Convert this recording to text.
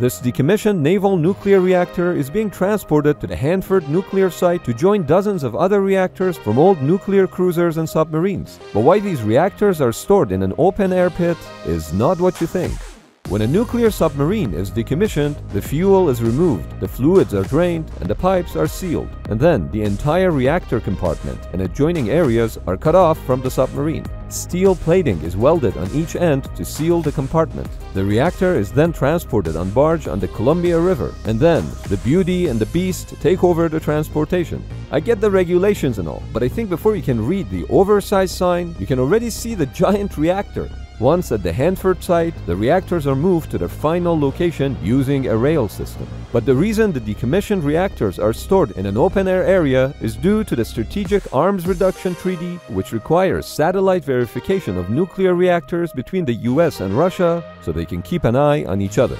This decommissioned naval nuclear reactor is being transported to the Hanford nuclear site to join dozens of other reactors from old nuclear cruisers and submarines. But why these reactors are stored in an open air pit is not what you think. When a nuclear submarine is decommissioned, the fuel is removed, the fluids are drained, and the pipes are sealed. And then the entire reactor compartment and adjoining areas are cut off from the submarine. Steel plating is welded on each end to seal the compartment. The reactor is then transported on barge on the Columbia River, and then the Beauty and the Beast take over the transportation. I get the regulations and all, but I think before you can read the oversized sign, you can already see the giant reactor. Once at the Hanford site, the reactors are moved to their final location using a rail system. But the reason the decommissioned reactors are stored in an open-air area is due to the Strategic Arms Reduction Treaty, which requires satellite verification of nuclear reactors between the US and Russia so they can keep an eye on each other.